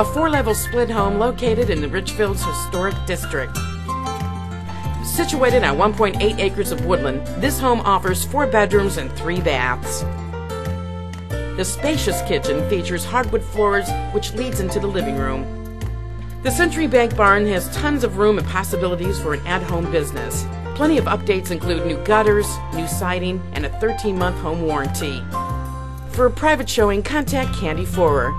a four-level split home located in the Richfield's historic district. Situated on 1.8 acres of woodland, this home offers four bedrooms and three baths. The spacious kitchen features hardwood floors, which leads into the living room. The Century Bank Barn has tons of room and possibilities for an at-home business. Plenty of updates include new gutters, new siding, and a 13-month home warranty. For a private showing, contact Candy Forrer.